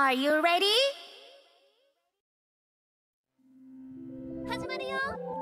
Are you ready? 始まるよ